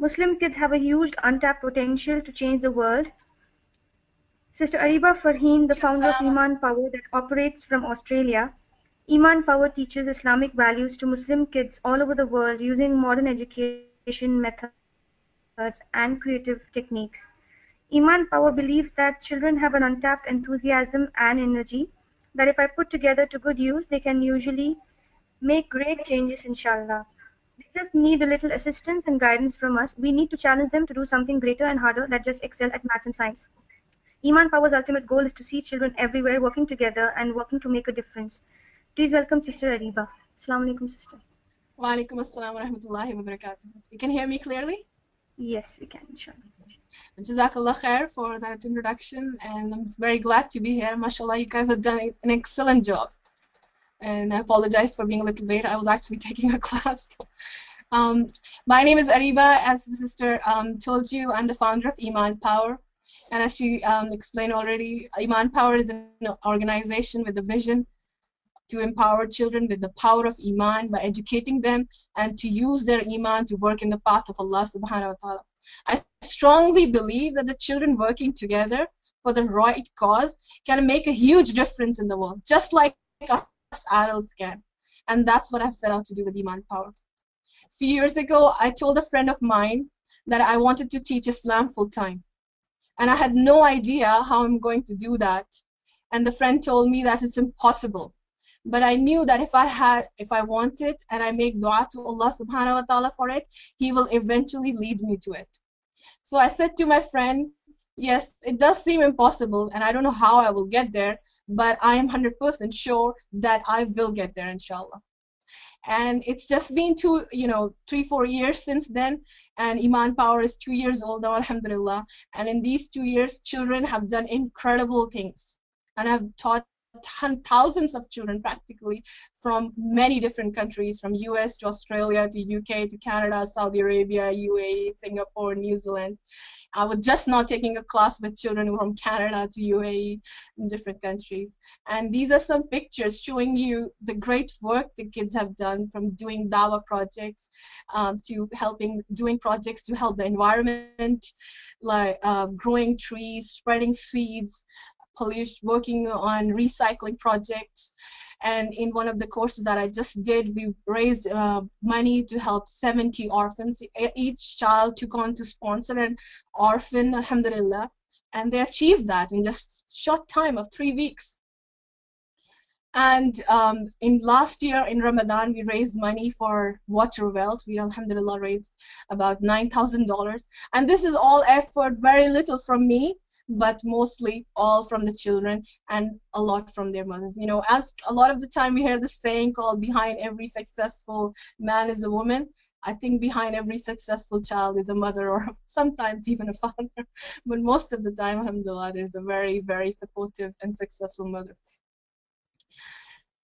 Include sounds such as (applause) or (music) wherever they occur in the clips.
Muslim kids have a huge untapped potential to change the world. Sister Ariba Farheen, the founder of Emaan Power that operates from Australia, Emaan Power teaches Islamic values to Muslim kids all over the world using modern education methods and creative techniques. Emaan Power believes that children have an untapped enthusiasm and energy that if I put together to good use, they can usually make great changes, inshallah. They just need a little assistance and guidance from us. We need to challenge them to do something greater and harder than just excel at maths and science. Emaan Power's ultimate goal is to see children everywhere working together and working to make a difference. Please welcome Sister Ariba. Assalamu alaikum, sister. Wa alaikum assalam wa rahmatullahi wa barakatuh. You can hear me clearly? Yes, we can, inshallah. Jazakallah khair for that introduction, and I'm very glad to be here. MashaAllah, you guys have done an excellent job. And I apologize for being a little late. I was actually (laughs) taking a class. Um, my name is Ariba. As the sister um, told you, I'm the founder of Emaan Power. And as she um, explained already, Emaan Power is an organization with a vision to empower children with the power of Iman by educating them and to use their Iman to work in the path of Allah subhanahu wa ta'ala. I strongly believe that the children working together for the right cause can make a huge difference in the world, just like adults can. And that's what I've set out to do with Emaan Power. A few years ago, I told a friend of mine that I wanted to teach Islam full time. And I had no idea how I'm going to do that. And the friend told me that it's impossible. But I knew that if I had, if I wanted, and I make dua to Allah subhanahu wa ta'ala for it, He will eventually lead me to it. So I said to my friend, yes, it does seem impossible, and I don't know how I will get there, but I am 100% sure that I will get there, inshallah. And it's just been two, you know, three, four years since then, and Emaan Power is two years old now, alhamdulillah. And in these two years, children have done incredible things. And I've taught thousands of children practically from many different countries, from US to Australia to UK to Canada, Saudi Arabia, UAE, Singapore, New Zealand. I was just now taking a class with children from Canada to UAE, in different countries. And these are some pictures showing you the great work the kids have done from doing DAWA projects um, to helping, doing projects to help the environment, like uh, growing trees, spreading seeds, pollution, working on recycling projects. And in one of the courses that I just did, we raised uh, money to help 70 orphans. Each child took on to sponsor an orphan, alhamdulillah. And they achieved that in just short time of three weeks. And um, in last year in Ramadan, we raised money for Water Wealth. We alhamdulillah raised about $9,000. And this is all effort, very little from me, but mostly all from the children and a lot from their mothers. You know, as a lot of the time we hear this saying called behind every successful man is a woman. I think behind every successful child is a mother or (laughs) sometimes even a father. (laughs) but most of the time, alhamdulillah, there's a very, very supportive and successful mother.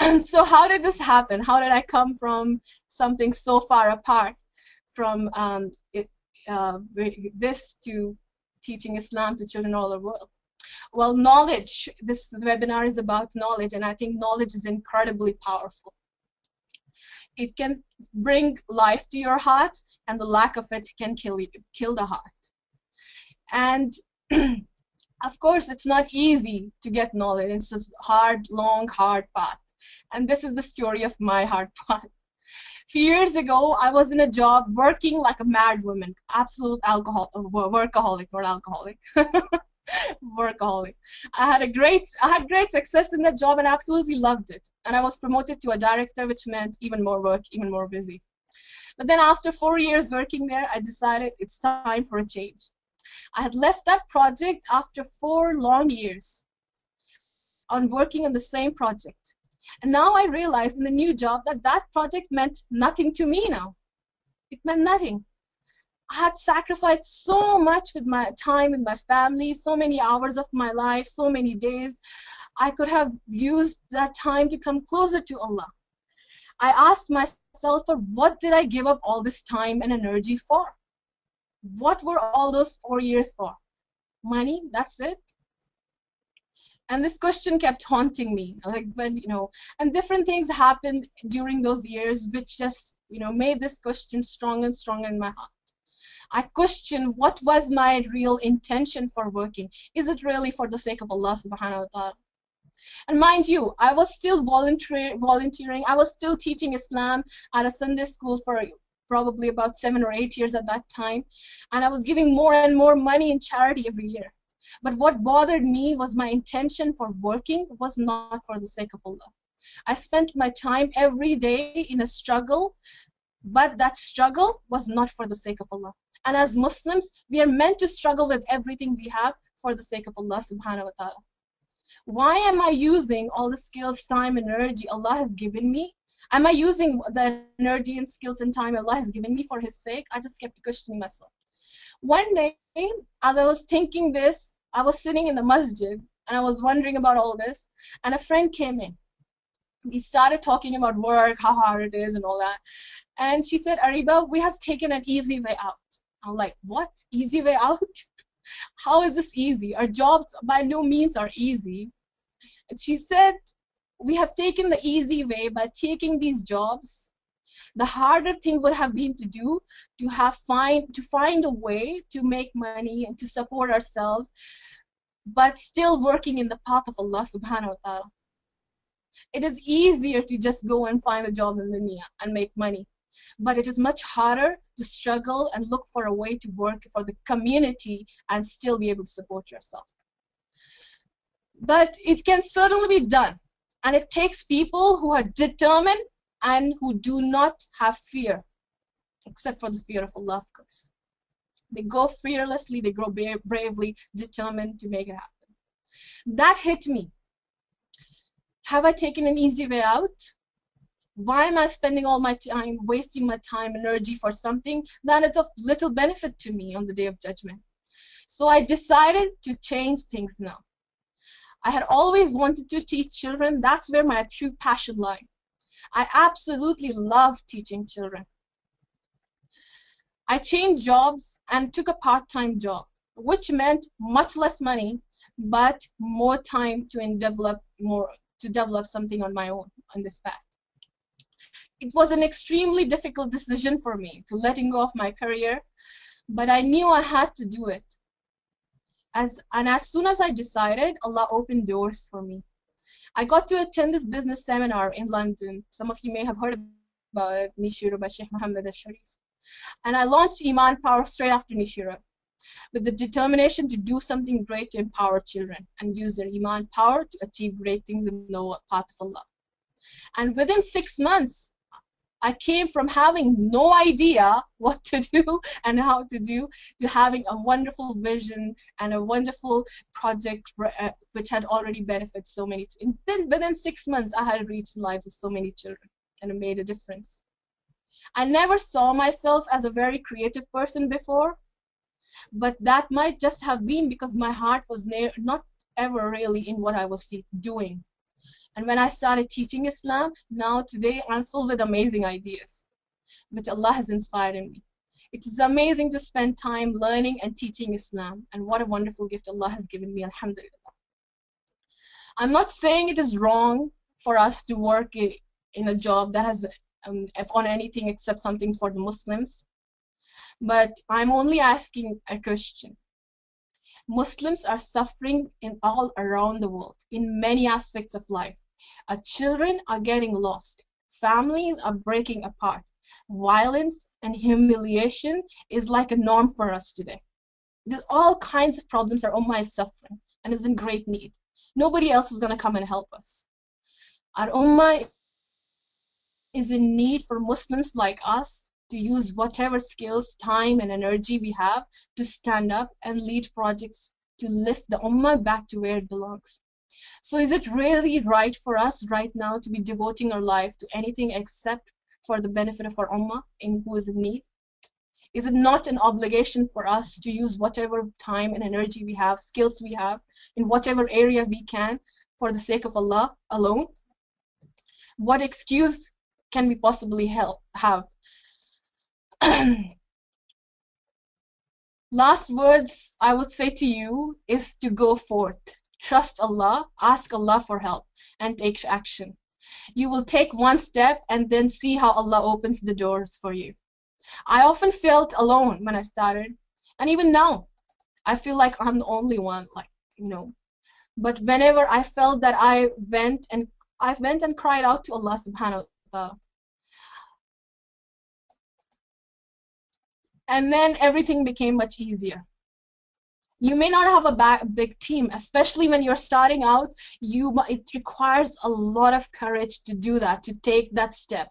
And (clears throat) so how did this happen? How did I come from something so far apart from um, it, uh, this to teaching Islam to children all over the world? Well, knowledge, this webinar is about knowledge, and I think knowledge is incredibly powerful. It can bring life to your heart, and the lack of it can kill you, kill the heart. And (clears throat) of course, it's not easy to get knowledge. It's a hard, long, hard path. And this is the story of my hard (laughs) path few years ago, I was in a job working like a mad woman, absolute alcohol, uh, workaholic, not alcoholic. (laughs) workaholic. I had a great, I had great success in that job and absolutely loved it. And I was promoted to a director, which meant even more work, even more busy. But then after four years working there, I decided it's time for a change. I had left that project after four long years on working on the same project. And now I realize in the new job that that project meant nothing to me now. It meant nothing. I had sacrificed so much with my time with my family, so many hours of my life, so many days. I could have used that time to come closer to Allah. I asked myself, what did I give up all this time and energy for? What were all those four years for? Money, that's it and this question kept haunting me like when you know and different things happened during those years which just you know made this question strong and strong in my heart I questioned what was my real intention for working. Is it really for the sake of Allah subhanahu wa ta'ala? And mind you, I was still volunteer volunteering. I was still teaching Islam at a Sunday school for probably about seven or eight years at that time. And I was giving more and more money in charity every year. But what bothered me was my intention for working was not for the sake of Allah. I spent my time every day in a struggle, but that struggle was not for the sake of Allah. And as Muslims, we are meant to struggle with everything we have for the sake of Allah subhanahu wa ta'ala. Why am I using all the skills, time, and energy Allah has given me? Am I using the energy and skills and time Allah has given me for His sake? I just kept questioning myself. One day, as I was thinking this, I was sitting in the masjid and I was wondering about all this, and a friend came in. We started talking about work, how hard it is, and all that. And she said, Ariba, we have taken an easy way out. I'm like, what? Easy way out? (laughs) How is this easy? Our jobs by no means are easy. And she said, we have taken the easy way by taking these jobs. The harder thing would have been to do to have find to find a way to make money and to support ourselves, but still working in the path of Allah subhanahu wa ta'ala. It is easier to just go and find a job in dunya and make money but it is much harder to struggle and look for a way to work for the community and still be able to support yourself. But it can certainly be done. And it takes people who are determined and who do not have fear, except for the fear of Allah, of course. They go fearlessly, they grow bravely, determined to make it happen. That hit me. Have I taken an easy way out? why am I spending all my time, wasting my time, energy for something that is of little benefit to me on the day of judgment? So I decided to change things now. I had always wanted to teach children. That's where my true passion lies. I absolutely love teaching children. I changed jobs and took a part-time job, which meant much less money, but more time to develop more to develop something on my own on this path it was an extremely difficult decision for me to letting go of my career, but I knew I had to do it. As, and as soon as I decided, Allah opened doors for me. I got to attend this business seminar in London. Some of you may have heard about Nishira by Sheikh Muhammad al-Sharif. And I launched Emaan Power straight after Nishira with the determination to do something great to empower children and use their Iman power to achieve great things in the path of Allah. And within six months, I came from having no idea (laughs) what to do and how to do to having a wonderful vision and a wonderful project uh, which had already benefited so many. Then within six months, I had reached the lives of so many children and it made a difference. I never saw myself as a very creative person before, but that might just have been because my heart was not ever really in what I was doing. And when I started teaching Islam, now today I'm full with amazing ideas, which Allah has inspired in me. It is amazing to spend time learning and teaching Islam, and what a wonderful gift Allah has given me, Alhamdulillah. I'm not saying it is wrong for us to work in a job that has um, on anything except something for the Muslims, but I'm only asking a question. Muslims are suffering in all around the world in many aspects of life. Our children are getting lost. Families are breaking apart. Violence and humiliation is like a norm for us today. There's all kinds of problems our Ummah is suffering and is in great need. Nobody else is going to come and help us. Our Ummah is in need for Muslims like us to use whatever skills, time, and energy we have to stand up and lead projects to lift the Ummah back to where it belongs. So is it really right for us right now to be devoting our life to anything except for the benefit of our ummah in who is in need? Is it not an obligation for us to use whatever time and energy we have, skills we have, in whatever area we can for the sake of Allah alone? What excuse can we possibly help, have? (clears throat) Last words I would say to you is to go forth, Trust Allah, ask Allah for help, and take action. You will take one step and then see how Allah opens the doors for you. I often felt alone when I started, and even now, I feel like I'm the only one, like, you know. But whenever I felt that I went and I went and cried out to Allah subhanahu wa ta'ala. And then everything became much easier you may not have a big team especially when you're starting out you it requires a lot of courage to do that to take that step.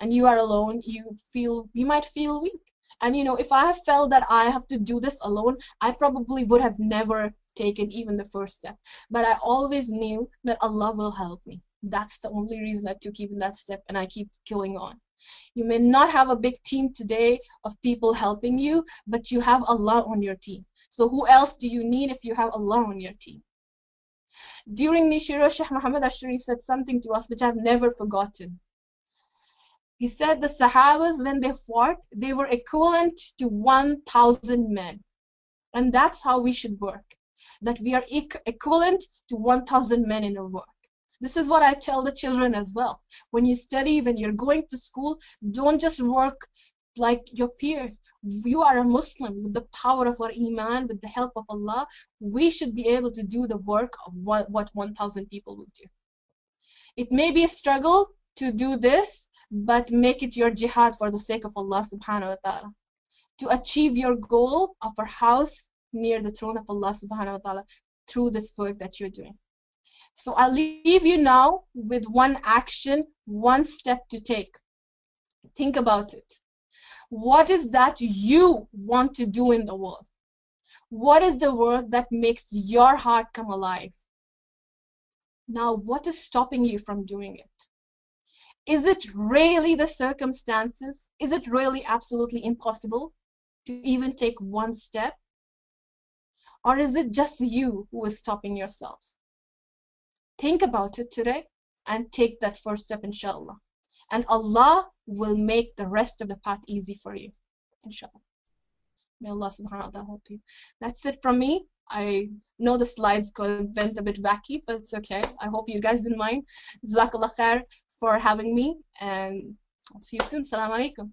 And you are alone you feel you might feel weak. And you know if i have felt that i have to do this alone i probably would have never taken even the first step. But i always knew that allah will help me. That's the only reason i took even that step and i keep going on. You may not have a big team today of people helping you but you have allah on your team so who else do you need if you have Allah on your team? During Nishira, Sheikh Muhammad al-Sharif said something to us which I've never forgotten. He said the Sahabas, when they fought, they were equivalent to 1,000 men. And that's how we should work. That we are equivalent to 1,000 men in our work. This is what I tell the children as well. When you study, when you're going to school, don't just work like your peers. You are a Muslim with the power of our Iman, with the help of Allah. We should be able to do the work of what, what 1,000 people would do. It may be a struggle to do this, but make it your jihad for the sake of Allah subhanahu wa ta'ala. To achieve your goal of a house near the throne of Allah subhanahu wa ta'ala through this work that you're doing. So I'll leave you now with one action, one step to take. Think about it. What is that you want to do in the world? What is the work that makes your heart come alive? Now, what is stopping you from doing it? Is it really the circumstances? Is it really absolutely impossible to even take one step? Or is it just you who is stopping yourself? Think about it today and take that first step, inshallah and Allah will make the rest of the path easy for you inshallah. May Allah subhanahu wa ta'ala help you. That's it from me. I know the slides went a bit wacky but it's okay. I hope you guys didn't mind. Jazakallah khair for having me and I'll see you soon. Assalamu alaikum